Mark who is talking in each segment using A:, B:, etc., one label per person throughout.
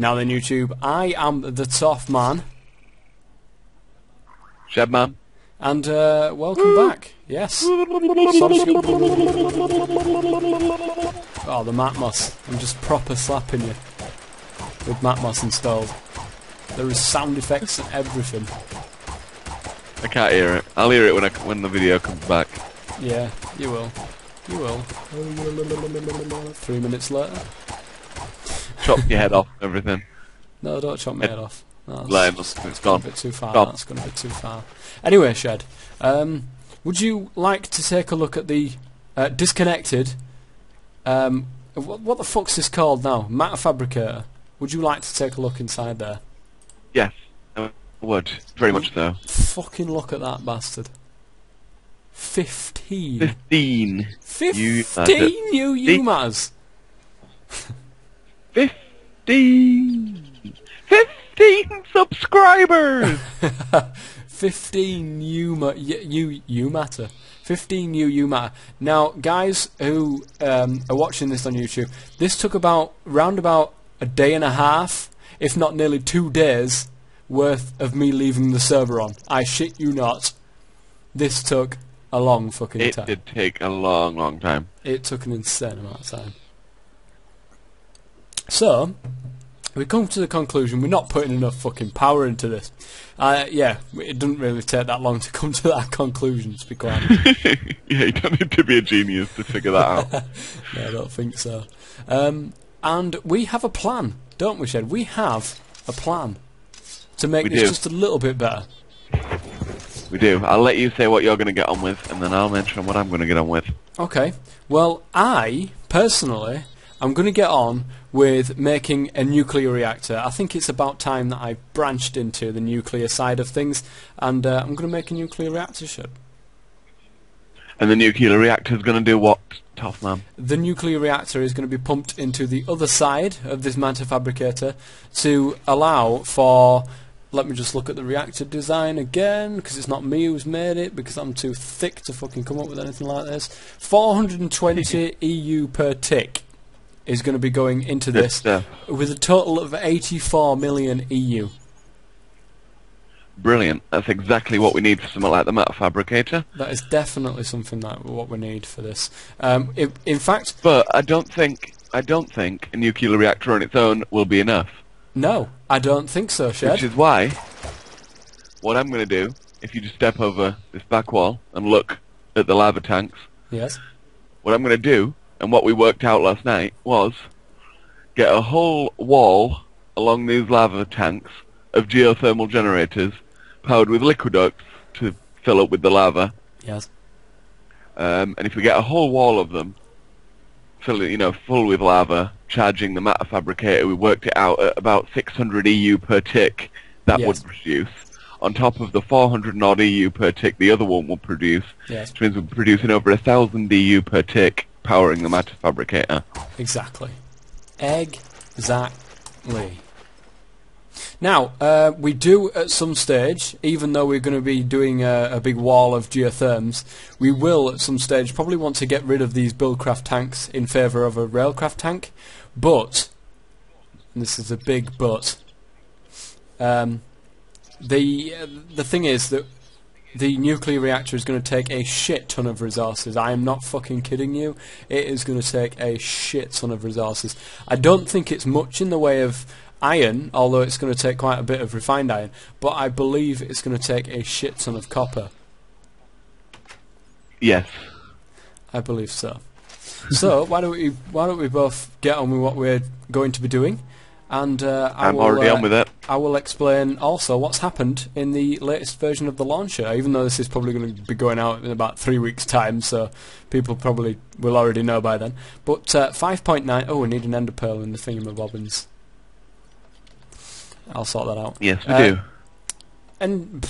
A: Now then, YouTube, I am the Toff Man,
B: Shedman.
A: and uh, welcome back. Yes. Oh, the Matmos. I'm just proper slapping you with Matmos installed. There is sound effects and everything.
B: I can't hear it. I'll hear it when I, when the video comes back.
A: Yeah, you will. You will. Three minutes later.
B: Chop your head off and everything.
A: No, don't chop my head off. No,
B: it's gone.
A: a bit too far.
B: Gone.
A: That's gone a bit too far. Anyway, Shed, um, would you like to take a look at the uh, disconnected? Um, what, what the fuck's this called now? Matter fabricator. Would you like to take a look inside there?
B: Yes, I would. Very much so.
A: Fucking look at that bastard. Fifteen.
B: Fifteen.
A: Fifteen new UMAs.
B: Fifteen. Fifteen subscribers.
A: 15 U, ma- y- U, U matter. 15 new U matter. Now, guys who um, are watching this on YouTube, this took about round about a day and a half, if not nearly two days, worth of me leaving the server on. I shit you not. This took a long fucking
B: it
A: time.
B: did take a long, long time.
A: It took an insane amount of time. So, we come to the conclusion we're not putting enough fucking power into this. Uh, yeah, it doesn't really take that long to come to that conclusion, to be quite honest.
B: yeah, you don't need to be a genius to figure that out.
A: no, I don't think so. Um, and we have a plan, don't we, Shed? We have a plan to make
B: We
A: this
B: do.
A: just a little bit better.
B: we do. I'll let you say what you're going to get on with, and then I'll mention what I'm going to get on with.
A: Okay. Well, I personally am going to get on with making a nuclear reactor. I think it's about time that I branched into the nuclear side of things, and uh, I'm going to make a nuclear reactor. ship.
B: And the nuclear reactor is going to do what, tough man?
A: The nuclear reactor is going to be pumped into the other side of this matter fabricator to allow for. Let me just look at the reactor design again, because it's not me who's made it, because I'm too thick to fucking come up with anything like this. 420 EU per tick is going to be going into this,
B: stuff.
A: with a total of 84 million EU.
B: Brilliant. That's exactly what we need for something like the matter fabricator.
A: That is definitely something that what we need for this. Um, i in fact,
B: But I don't think I don't think a nuclear reactor on its own will be enough.
A: no, I don't think so, Shed.
B: Which is why what I'm going to do, if you just step over this back wall and look at the lava tanks,
A: Yes.
B: what I'm going to do, and what we worked out last night, was get a whole wall along these lava tanks of geothermal generators powered with liquiducts to fill up with the lava.
A: Yes.
B: Um, and if we get a whole wall of them, fill it, you know, full with lava, charging the matter fabricator, we worked it out at about 600 EU per tick that
A: Yes.
B: would produce. On top of the 400 and odd EU per tick the other one will produce,
A: Yes.
B: which means we're producing over a thousand EU per tick, powering the matter fabricator.
A: Exactly. Exactly. Now, uh, we do at some stage, even though we're going to be doing a, a big wall of geotherms, we will at some stage probably want to get rid of these buildcraft tanks in favour of a railcraft tank. But, this is a big but, um, the uh, the thing is that the nuclear reactor is going to take a shit ton of resources. I am not fucking kidding you. It is going to take a shit ton of resources. I don't think it's much in the way of iron, although it's going to take quite a bit of refined iron, but I believe it's going to take a shit ton of copper.
B: Yes.
A: I believe so. so why don't we why don't we both get on with what we're going to be doing, and uh, I
B: I'm
A: will,
B: already
A: uh,
B: on with it.
A: I will explain also what's happened in the latest version of the launcher, even though this is probably going to be going out in about three weeks' time, so people probably will already know by then. But uh, 5.9, oh, we need an ender pearl in the thing of thingamabobbins. I'll sort that out.
B: Yes, we
A: Uh,
B: do.
A: And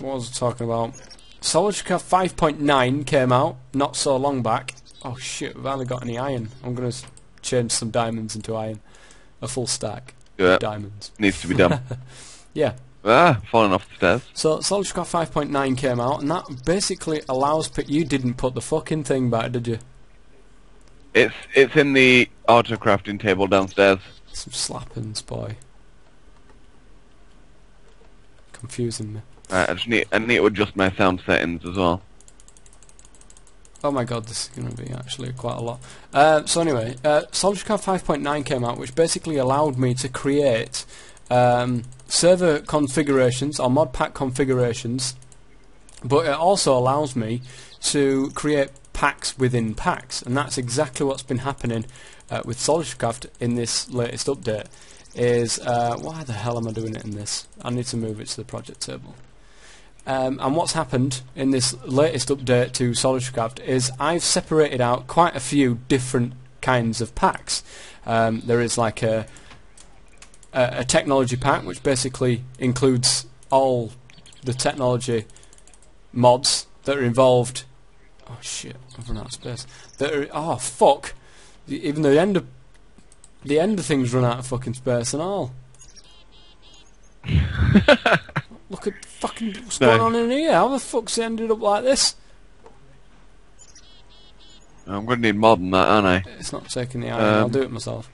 A: what was I talking about? SolitaryCraft 5.9 came out not so long back. Oh shit, we've hardly got any iron. I'm going to change some diamonds into iron. A full stack
B: Yeah,
A: of diamonds.
B: needs to be done.
A: Yeah.
B: ah, falling off the stairs.
A: So SolitaryCraft 5.9 came out, and that basically allows. You didn't put the fucking thing back, did you?
B: It's it's in the auto crafting table downstairs.
A: Some slappings, boy. Confusing me.
B: Right, I just need I need to adjust my sound settings as well.
A: Oh my god, this is going to be actually quite a lot. Uh, so anyway, uh, SolitaryCraft 5.9 came out, which basically allowed me to create um, server configurations or mod pack configurations, but it also allows me to create packs within packs, and that's exactly what's been happening uh, with SolitaryCraft in this latest update. Is uh, why the hell am I doing it in this? I need to move it to the project table. Um, and what's happened in this latest update to SolitaryCraft is I've separated out quite a few different kinds of packs. Um, there is like a, a, a technology pack which basically includes all the technology mods that are involved. Oh shit! I've run out of space. That are oh fuck! Even the end of the end of things run out of fucking space and all. Look at fucking what's
B: No.
A: going on in here. How the fuck's it ended up like this?
B: I'm going to need more than that, aren't I?
A: It's not taking the iron. I'll
B: Um,
A: do it myself.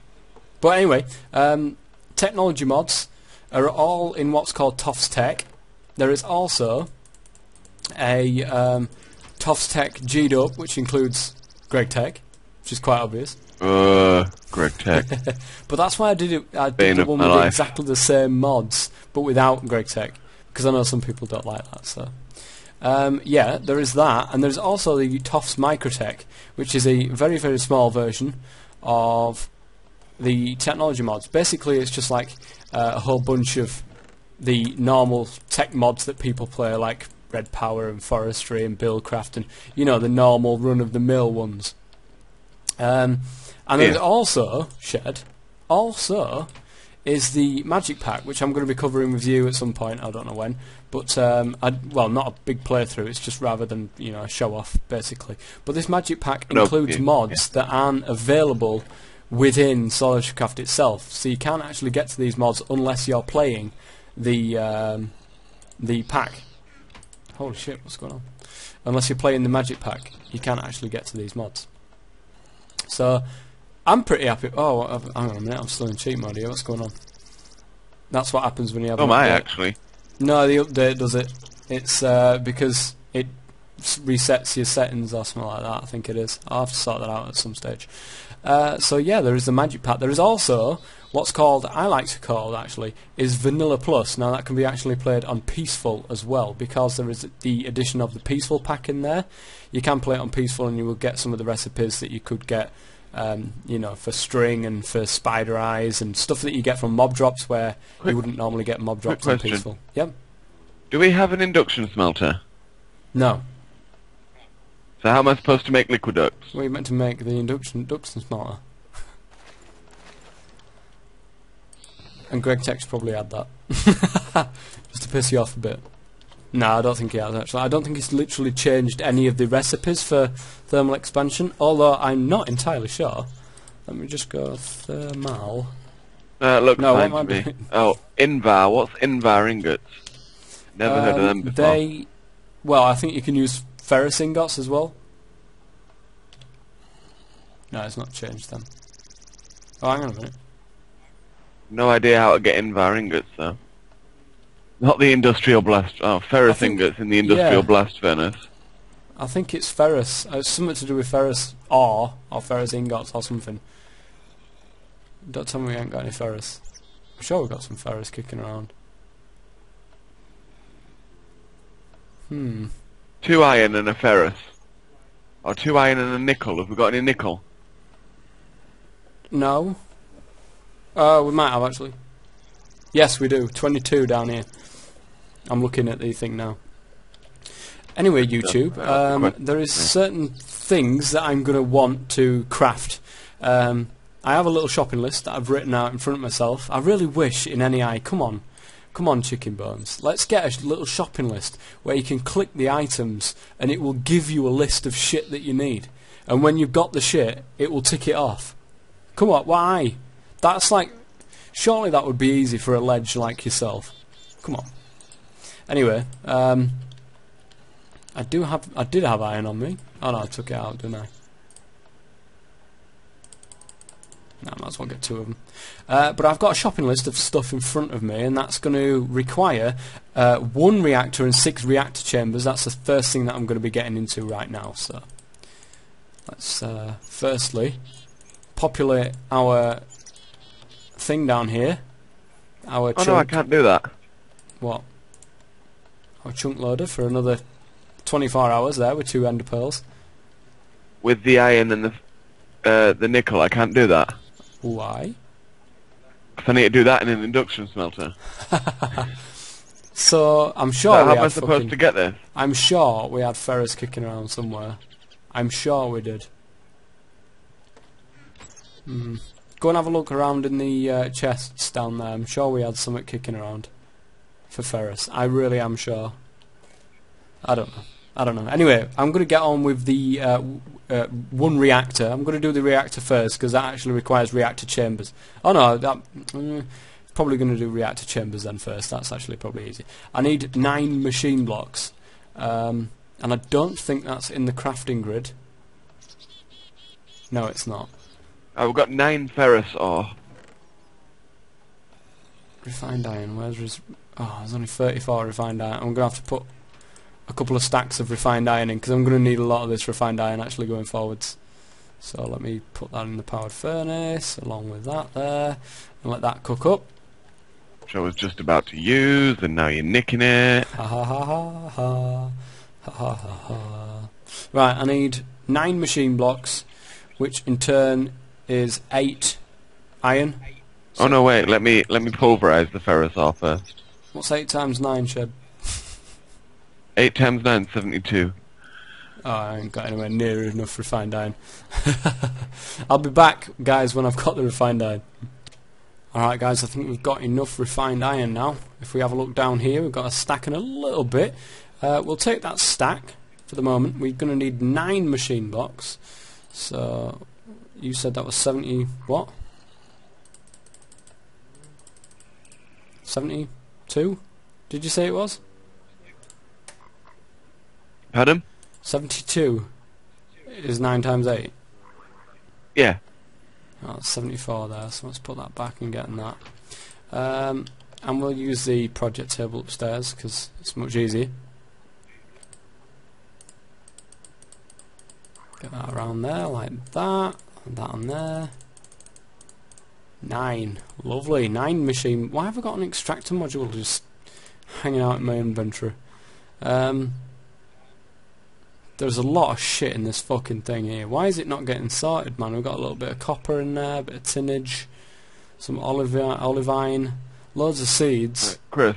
A: But anyway, um, technology mods are all in what's called Tofts Tech. There is also a um, Tofts Tech G'd up, which includes Greg Tech, which is quite obvious.
B: Uh, Greg Tech.
A: But that's why I did it. I did one with
B: life.
A: exactly the same mods, but without Greg Tech, because I know some people don't like that. So, um, yeah, there is that, and there's also the Tofts Microtech, which is a very very small version of the technology mods. Basically, it's just like uh, a whole bunch of the normal tech mods that people play, like Red Power and Forestry and Buildcraft, and you know the normal run of the mill ones. Um, and
B: Yeah.
A: there's also Shed, also is the Magic Pack, which I'm going to be covering with you at some point. I don't know when, but um, I, well, not a big playthrough. It's just rather than you know a show off, basically. But this Magic Pack
B: No,
A: includes
B: yeah,
A: mods that aren't available within SolitaryCraft itself, so you can't actually get to these mods unless you're playing the um, the pack. Holy shit, what's going on? Unless you're playing the Magic Pack, you can't actually get to these mods. So, I'm pretty happy. Oh, I've- hang on a minute, I'm still in cheat mode here. What's going on? That's what happens when you have.
B: Oh my,
A: update.
B: actually.
A: No, the update does it. It's uh, because it resets your settings or something like that. I think it is. I'll have to sort that out at some stage. Uh, so yeah, there is the Magic Pack. There is also what's called, I like to call it actually, is Vanilla Plus. Now that can be actually played on Peaceful as well because there is the addition of the Peaceful pack in there. You can play it on Peaceful and you will get some of the recipes that you could get. Um, you know, for string and for spider eyes and stuff that you get from mob drops where
B: Quick-
A: you wouldn't normally get mob drops on
B: question.
A: Peaceful. Yep.
B: Do we have an induction smelter?
A: No.
B: So how am I supposed to make liquiducts?
A: We meant to make the induction induction smelter. and Greg Tech's probably had that. Just to piss you off a bit. No, I don't think he has actually. I don't think he's literally changed any of the recipes for thermal expansion, although I'm not entirely sure. Let me just go thermal.
B: Uh, looks
A: No, what am I doing?
B: Oh, Invar. What's Invar ingots? Never heard of
A: Um,
B: them before.
A: They, well, I think you can use ferrous ingots as well. No, it's not changed then. Oh, hang on a minute.
B: No idea how to get Invar ingots though. Not the industrial blast. Oh, ferrous
A: think-
B: ingots in the industrial
A: yeah.
B: blast furnace.
A: I think it's ferrous. Uh, it's something to do with ferrous ore or ferrous ingots or something. Don't tell me we ain't got any ferrous. I'm sure we've got some ferrous kicking around. Hmm.
B: Two iron and a ferrous. Or two iron and a nickel. Have we got any nickel?
A: No. Uh, we might have actually. Yes, we do. 22 down here. I'm looking at the thing now. Anyway, YouTube, um, there is certain things that I'm going to want to craft. Um, I have a little shopping list that I've written out in front of myself. I really wish in NEI, come on, come on, ChickenBones, let's get a little shopping list where you can click the items and it will give you a list of shit that you need. And when you've got the shit, it will tick it off. Come on, why? That's like, surely that would be easy for a ledge like yourself. Come on. Anyway, um, I do have, I did have iron on me. Oh no, I took it out, didn't I? No, I might as well get two of them. Uh, but I've got a shopping list of stuff in front of me, and that's going to require uh, one reactor and six reactor chambers. That's the first thing that I'm going to be getting into right now. So let's uh, firstly populate our thing down here. Our
B: Oh no, I can't do that.
A: what? Our chunk loader for another 24 hours there with two ender pearls.
B: With the iron and the uh, the nickel, I can't do that.
A: Why?
B: 'Cause I need to do that in an induction smelter.
A: So I'm
B: So
A: sure
B: how
A: we
B: am I supposed
A: fucking-
B: to get this?
A: I'm sure we had ferrous kicking around somewhere. I'm sure we did. Mm. Go and have a look around in the uh, chests down there. I'm sure we had something kicking around for ferrous. I really am sure. I don't know. I don't know. Anyway, I'm going to get on with the uh, uh, one reactor. I'm going to do the reactor first because that actually requires reactor chambers. Oh no, that mm, probably going to do reactor chambers then first. That's actually probably easy. I need nine machine blocks, um, and I don't think that's in the crafting grid. No, it's not.
B: Oh, we've got nine ferrous ore.
A: Refined iron, where's... Res oh, there's only 34 refined iron. I'm going to have to put a couple of stacks of refined iron in, because I'm going to need a lot of this refined iron actually going forwards. So let me put that in the powered furnace, along with that there, and let that cook up.
B: Which I was just about to use, and now you're nicking it.
A: Ha ha ha ha ha. Ha ha ha ha. Right, I need nine machine blocks, which in turn is eight iron.
B: Oh no, wait. Let me let me pulverize the ferrous ore first.
A: What's eight times nine, Shed?
B: Eight times nine, seventy-two.
A: Oh, I ain't got anywhere near enough refined iron. I'll be back, guys, when I've got the refined iron. Alright, guys, I think we've got enough refined iron now. If we have a look down here, we've got a stack and a little bit. Uh, we'll take that stack for the moment. We're going to need nine machine blocks. So, you said that was 70... what? 72? Did you say it was?
B: Pardon?
A: 72 is 9 times 8.
B: Yeah.
A: Oh, 74 there, so let's put that back and get in that. Um, and we'll use the project table upstairs because it's much easier. Get that around there like that, and that on there. Nine. Lovely. Nine machine. Why have I got an extractor module just hanging out in my inventory? Um, there's a lot of shit in this fucking thing here. Why is it not getting sorted, man? We've got a little bit of copper in there, a bit of tinnage, some olive olivine, loads of seeds,
B: Chris,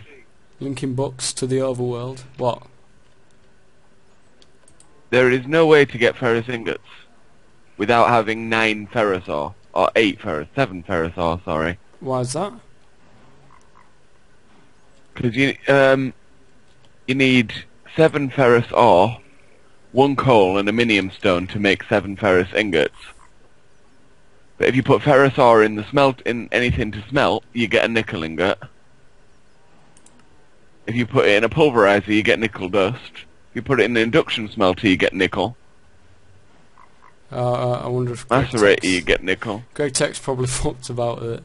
A: linking books to the overworld. What?
B: there is no way to get ferrous ingots without having nine ferrous ore. Or eight ferrous, seven ferrous ore, sorry.
A: Why is that?
B: Because you, um, you need seven ferrous ore, one coal and a minium stone to make seven ferrous ingots. But if you put ferrous ore in the smelt in anything to smelt, you get a nickel ingot. If you put it in a pulverizer, you get nickel dust. If you put it in an induction smelter, you get nickel.
A: Uh, uh, I wonder if Greg
B: Macerate,
A: Tech's-
B: you get nickel.
A: Greg Tech's probably fucked about it.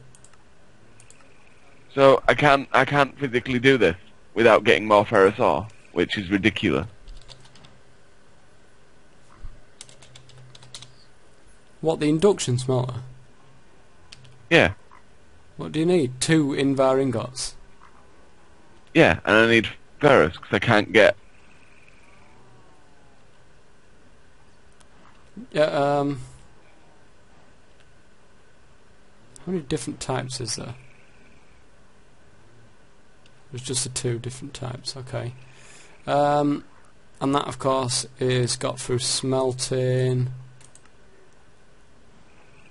B: So I can't, I can't physically do this without getting more ferrous ore, which is ridiculous.
A: What, the induction smelter?
B: Yeah,
A: What do you need? Two Invar ingots.
B: yeah, and I need ferrous because I can't get
A: Yeah, um... How many different types is there? There's just the two different types, okay. Um, and that, of course, is got through smelting.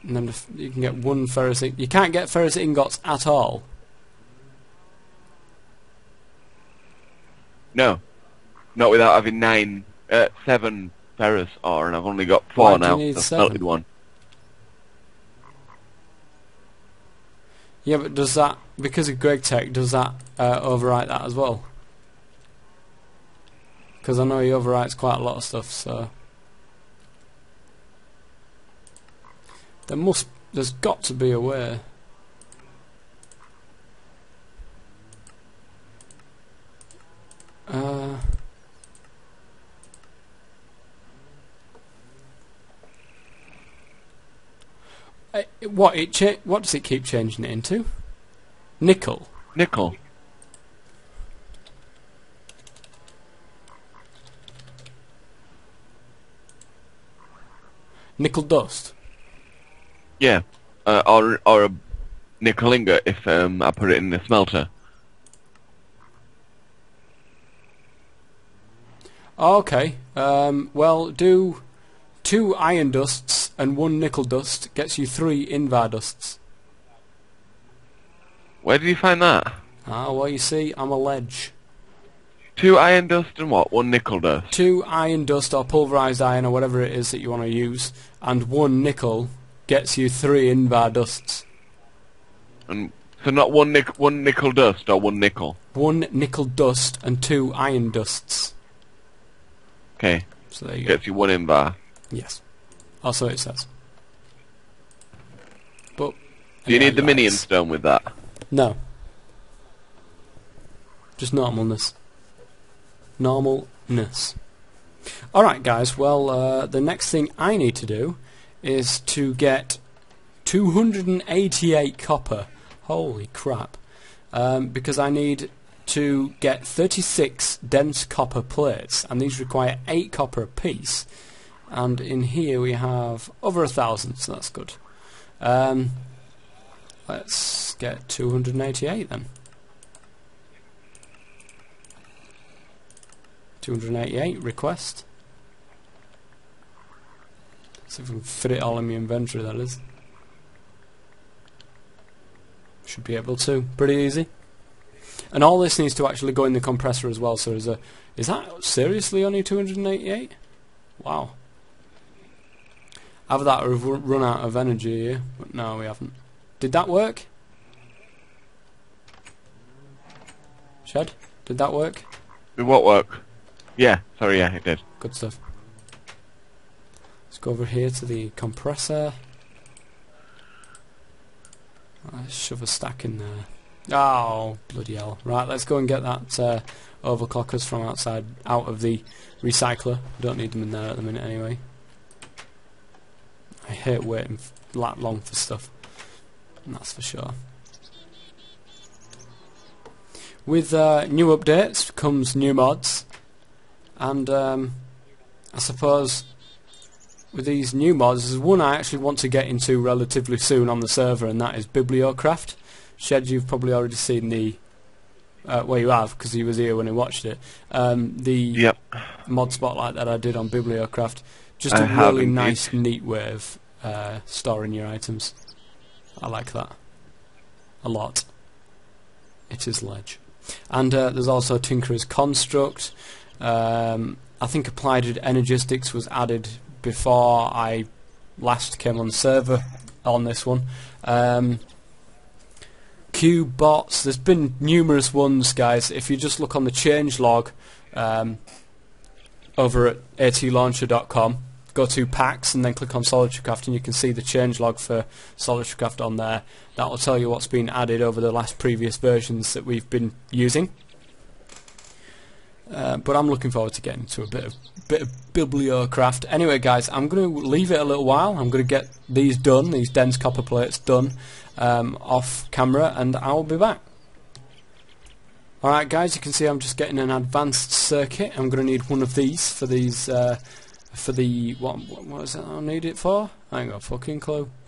A: And then you can get one ferrous... You can't get ferrous ingots at all.
B: No, not without having nine, uh, seven ferrous ore, and I've only got four
A: Why do you
B: now.
A: need
B: I've
A: seven?
B: smelted one.
A: Yeah, but does that... Because of Greg Tech, does that uh, overwrite that as well? Because I know he overwrites quite a lot of stuff, so... There must there's got to be a way. Uh, eh, what it cha- what does it keep changing it into? Nickel.
B: Nickel.
A: Nickel dust.
B: Yeah. Uh, or or a nickel ingot if um, I put it in the smelter.
A: Okay. Um, well, do two iron dusts and one nickel dust gets you three invar dusts.
B: Where did you find that?
A: Ah, well, you see, I'm a ledge.
B: Two iron dust and what? One nickel dust.
A: Two iron dust or pulverized iron or whatever it is that you want to use, and one nickel gets you three invar dusts.
B: And so not one nick one nickel dust or one nickel.
A: One nickel dust and two iron dusts.
B: Okay.
A: So there you go.
B: Gets you one invar.
A: Yes. Also it says. But
B: Do you need the minium stone with that?
A: No. Just normalness. Normalness. Alright guys, well uh, the next thing I need to do is to get 288 copper. Holy crap. Um, because I need to get 36 dense copper plates and these require 8 copper apiece. And in here we have over a thousand, so that's good. Um, Let's get 288 then. 288 request. See if we can fit it all in my inventory, that is. Should be able to. Pretty easy. And all this needs to actually go in the compressor as well, so is a is that seriously only 288? Wow. Either that or we've run- out of energy here, but no we haven't. Did that work? Shed? Did that work?
B: With what work? Yeah. Sorry. Yeah, it did.
A: Good stuff. Let's go over here to the compressor. Let's shove a stack in there. Oh, bloody hell. Right, let's go and get that uh, overclockers from outside, out of the recycler. We Don't need them in there at the minute anyway. I hate waiting f- that long for stuff. And that's for sure. With uh, new updates comes new mods. And um, I suppose with these new mods, there's one I actually want to get into relatively soon on the server, and that is Bibliocraft. Shed, you've probably already seen the. Uh, well, you have, because he was here when he watched it. Um, the
B: Yep.
A: mod spotlight that I did on Bibliocraft. Just
B: I
A: a really
B: indeed.
A: nice, neat way of uh, storing your items. I like that. A lot. It is ledge. And uh, there's also Tinkerer's Construct. Um, I think Applied Energistics was added before I last came on the server on this one. Um, Cube bots. There's been numerous ones, guys. If you just look on the change log um, over at atlauncher.com, go to packs and then click on SolitaryCraft and you can see the change log for SolitaryCraft on there. That will tell you what's been added over the last previous versions that we've been using. Uh, but I'm looking forward to getting to a bit of bit of bibliocraft. Anyway, guys, I'm going to leave it a little while. I'm going to get these done, these dense copper plates done, um, off camera, and I'll be back. Alright guys, you can see I'm just getting an advanced circuit. I'm going to need one of these for these, uh, for the, what, what, is that I need it for? I ain't got a fucking clue.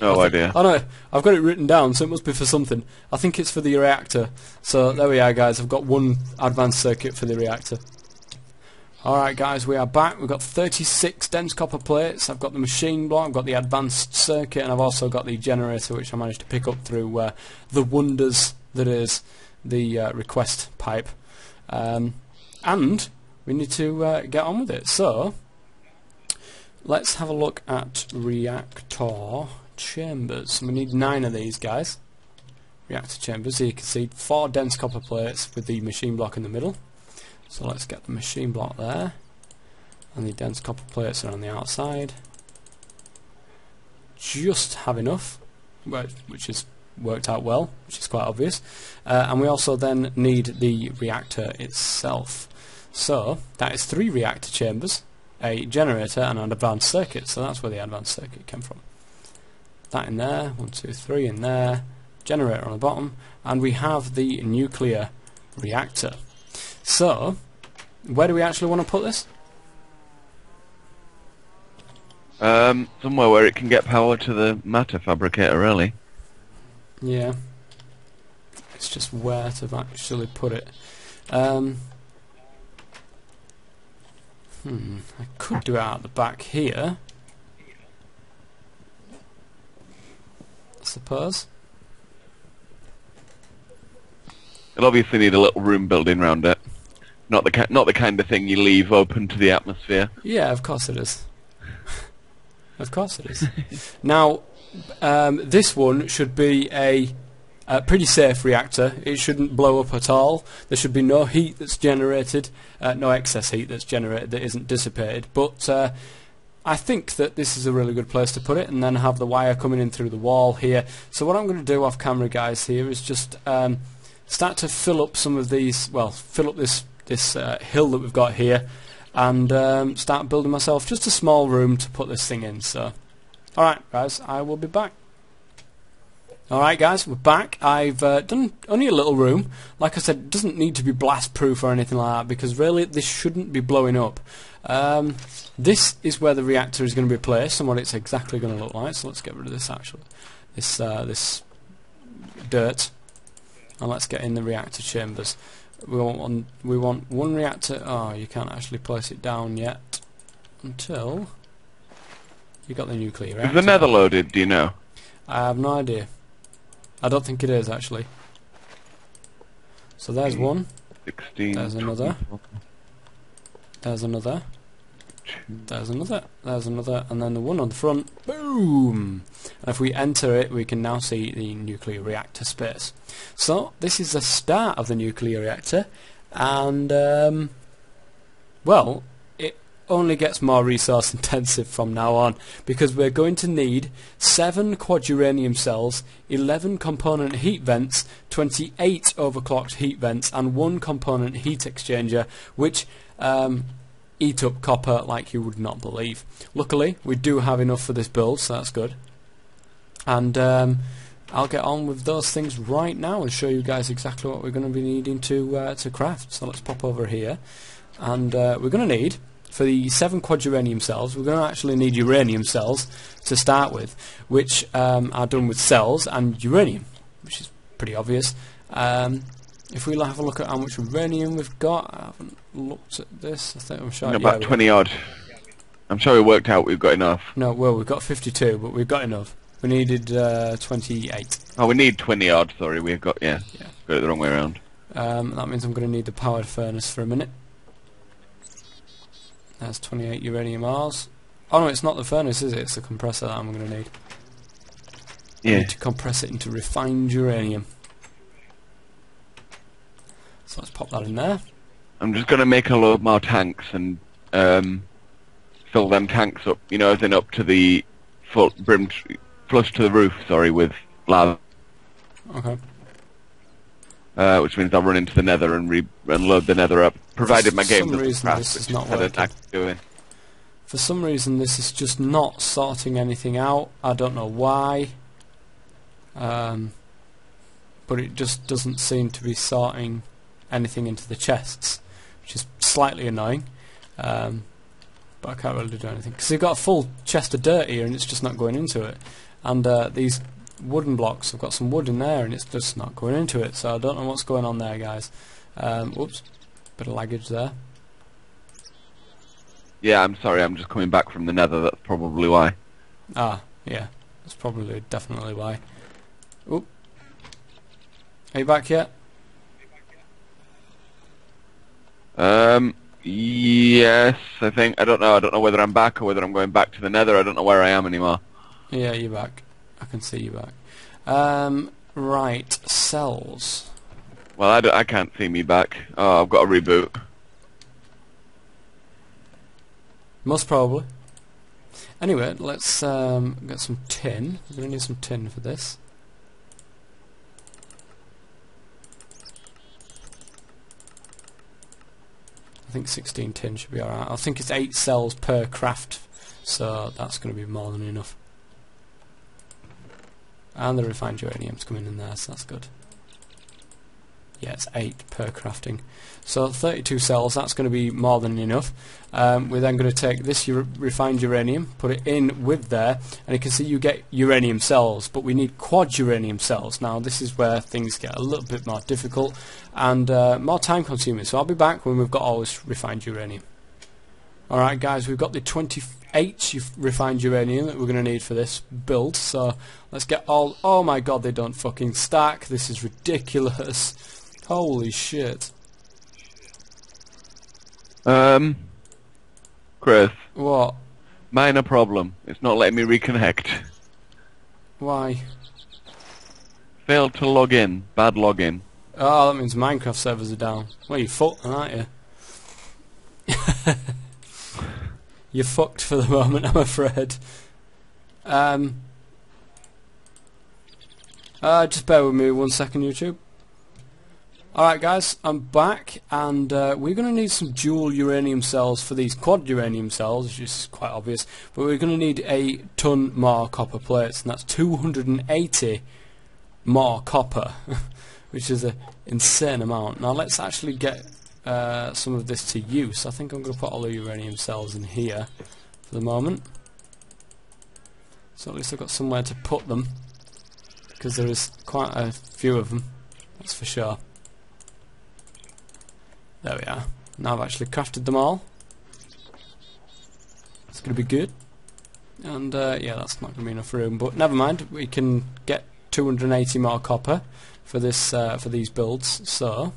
B: No
A: I
B: idea.
A: Oh no, I've got it written down, so it must be for something. I think it's for the reactor. So there we are guys, I've got one advanced circuit for the reactor. Alright guys, we are back. We've got 36 dense copper plates. I've got the machine block, I've got the advanced circuit, and I've also got the generator, which I managed to pick up through uh, the wonders that is the uh, request pipe. Um, and we need to uh, get on with it. So, let's have a look at reactor chambers. We need nine of these guys. Reactor chambers. So you can see four dense copper plates with the machine block in the middle. So let's get the machine block there. And the dense copper plates are on the outside. just have enough, which has worked out well, which is quite obvious. Uh, and we also then need the reactor itself. So that is three reactor chambers, a generator, and an advanced circuit. So that's where the advanced circuit came from. That in there, one, two, three in there, generator on the bottom, and we have the nuclear reactor. So, where do we actually want to put this?
B: Um, somewhere where it can get power to the matter fabricator, really.
A: Yeah. It's just where to actually put it. Um, hmm, I could do it out the back here. I suppose.
B: It'll obviously need a little room building around it. Not the not the kind of thing you leave open to the atmosphere.
A: Yeah, of course it is. of course it is. now, um, this one should be a, a pretty safe reactor. It shouldn't blow up at all. There should be no heat that's generated, uh, no excess heat that's generated that isn't dissipated. But uh, I think that this is a really good place to put it, and then have the wire coming in through the wall here. So what I'm going to do off camera, guys, here is just um, start to fill up some of these. Well, fill up this this uh, hill that we've got here and um, start building myself just a small room to put this thing in. So, alright guys, I will be back. Alright guys, we're back. I've uh, done only a little room. Like I said, it doesn't need to be blast proof or anything like that because really this shouldn't be blowing up. Um, this is where the reactor is going to be placed and what it's exactly going to look like. So let's get rid of this actually. This, uh, this dirt. And let's get in the reactor chambers. We want one, we want one reactor. Oh, you can't actually place it down yet until you got the nuclear
B: Is
A: reactor.
B: the nether loaded? Do you know?
A: I have no idea. I don't think it is actually. So there's one.
B: Sixteen.
A: There's another.
B: 24.
A: There's another. There's another. There's another. And then the one on the front. Boom! And if we enter it, we can now see the nuclear reactor space. So this is the start of the nuclear reactor, and um, well, only gets more resource intensive from now on because we're going to need seven quaduranium cells, 11 component heat vents, 28 overclocked heat vents, and one component heat exchanger, which um, eat up copper like you would not believe. Luckily, we do have enough for this build, so that's good. And um, I'll get on with those things right now and show you guys exactly what we're going to be needing to uh, to craft. So let's pop over here, and uh, we're going to need for the seven quaduranium cells. We're going to actually need uranium cells to start with, which um, are done with cells and uranium, which is pretty obvious. Um, if we have a look at how much uranium we've got, I haven't looked at this. I think I'm sure. yeah,
B: About
A: we-
B: twenty odd. I'm sure we worked out we've got enough.
A: No, well, we've got 52, but we've got enough. We needed uh, 28.
B: Oh, we need twenty odd. Sorry, we've got yeah.
A: Yeah.
B: Got it the wrong way around.
A: Um, that means I'm going to need the powered furnace for a minute. That's 28 uranium ores. Oh no, it's not the furnace, is it? It's the compressor that I'm going to need. I
B: Yeah.
A: need to compress it into refined uranium. So let's pop that in there.
B: I'm just gonna make a load more tanks and um, fill them tanks up. You know, as in up to the full brim, flush to the roof. Sorry, with lava.
A: Okay.
B: Uh, which means I'll run into the nether and re- and load the nether up, provided my game doesn't
A: reason
B: crash,
A: this is
B: which
A: not working.
B: doing.
A: For some reason, this is just not sorting anything out. I don't know why. Um, but it just doesn't seem to be sorting anything into the chests, which is slightly annoying. Um, but I can't really do anything because you've got a full chest of dirt here, and it's just not going into it. And uh, these wooden blocks, I've got some wood in there, and it's just not going into it. So I don't know what's going on there, guys. Um, whoops, bit of laggage there.
B: Yeah, I'm sorry. I'm just coming back from the nether. That's probably why.
A: Ah, yeah. That's probably definitely why. Oop. Are you back yet?
B: Um, yes, I think. I don't know. I don't know whether I'm back or whether I'm going back to the nether. I don't know where I am anymore.
A: Yeah, you're back. I can see you back. Um, right, cells.
B: Well, I, I can't see me back. Oh, I've got a reboot.
A: Most probably. Anyway, let's um, get some tin. We're going to need some tin for this. I think 16 tin should be alright. I think it's 8 cells per craft, so that's going to be more than enough. And the refined uranium's coming in there, so that's good. Yeah, it's 8 per crafting. So 32 cells, that's going to be more than enough. Um, we're then going to take this refined uranium, put it in with there, and you can see you get uranium cells, but we need quad uranium cells. Now this is where things get a little bit more difficult and uh, more time consuming. So I'll be back when we've got all this refined uranium. Alright guys, we've got the 28 refined uranium that we're going to need for this build, so let's get all... Oh my god, they don't fucking stack, this is ridiculous. Holy shit.
B: Um, Chris.
A: What?
B: Minor problem. It's not letting me reconnect.
A: Why?
B: Failed to log in. Bad login.
A: Oh, that means Minecraft servers are down. Well, you're fucked, aren't you? You're fucked for the moment, I'm afraid. Um. Uh, just bear with me one second, YouTube. Alright guys, I'm back and uh, we're going to need some dual uranium cells for these quad uranium cells, which is quite obvious, but we're going to need a ton more copper plates and that's 280 more copper, which is an insane amount. Now let's actually get uh, some of this to use. I think I'm going to put all the uranium cells in here for the moment. So at least I've got somewhere to put them, because there is quite a few of them, that's for sure. There we are. Now I've actually crafted them all. It's going to be good. And uh, yeah, that's not going to be enough room, but never mind. We can get 280 more copper for this uh, for these builds. So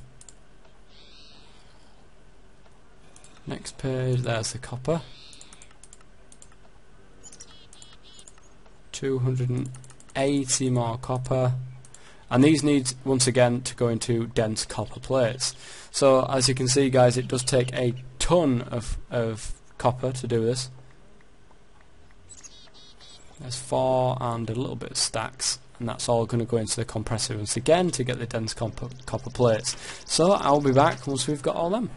A: next page, there's the copper. 280 more copper. And these need, once again, to go into dense copper plates. So, as you can see, guys, it does take a ton of, of copper to do this. There's four and a little bit of stacks, and that's all going to go into the compressor once again to get the dense copper, copper plates. So, I'll be back once we've got all them.